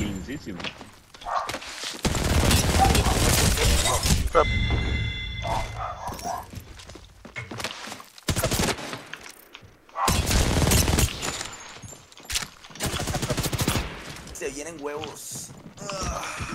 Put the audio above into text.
Muchísimo. Se vienen huevos. Ah.